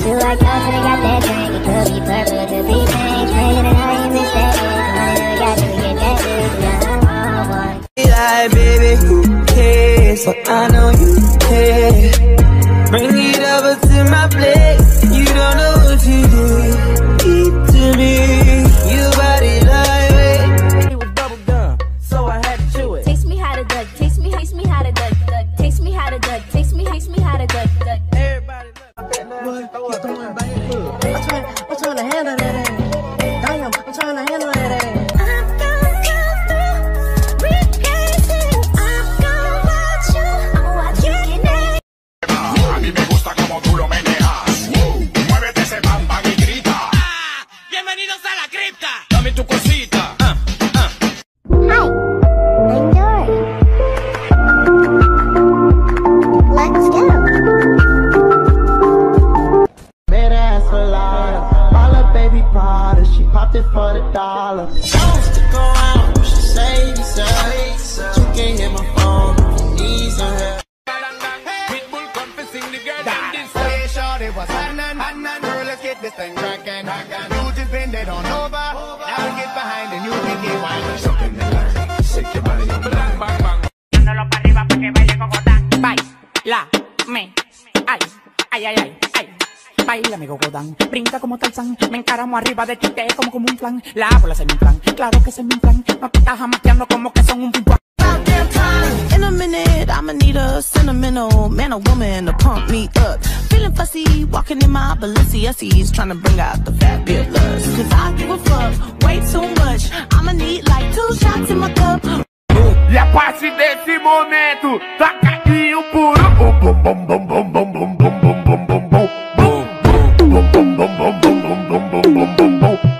You like tough and I got that drink. It could be purple, it could be pink. Drinking and I ain't. Money got to get that bitch. Yeah, I want one. Like, baby, who cares? But I know you care. Bring it over to my place. You don't know what you did. Keep to me. Me gusta como tú lo meneas. Cracking. You just bend it on over. Now get behind and you can get wild. Something that like, shake your body on bang bang bang. Dándolo para arriba para que baile cocotán. Baila, me, ay, ay, ay, ay, ay. Baila mi cocotán, brinca como Tarzán, me encaramo arriba de ti, te como como un plan. La bola se me inflan, claro que se me inflan. Me estás jamateando como que son un ping sentimental man or woman to pump me up. Feeling fussy, walking in my Balenciagas, trying to bring out the fabulous. Cause I give a fuck way too much. I'ma need like two shots in my cup. E a partir desse momento, tacadinho puro. Bum, bum, bum, bum, bum, bum, bum, bum, bum, bum, bum, bum. Bum, bum, bum, bum, bum, bum, bum, bum, bum, bum, bum.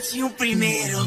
21 primeiro.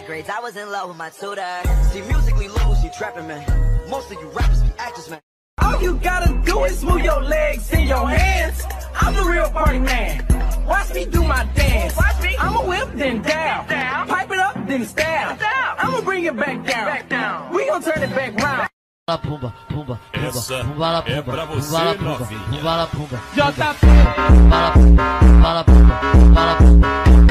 Bad grades. I was in love with my tutor. See, musically loose, you trapping, man. Most of you rappers be actors, man. All you gotta do is move your legs and your hands. I'm the real party man. Watch me do my dance. Watch me. I'ma whip then down. Pipe it up, then style. I'ma bring it back down. Back down. We gon' turn it back round. Pumba, pumba, pumba, Essa pumba, la é pumba, pra você, pumba, la pumba, novinha. pumba, la pumba, JP. pumba, la pumba, pumba, la pumba, pumba, la pumba.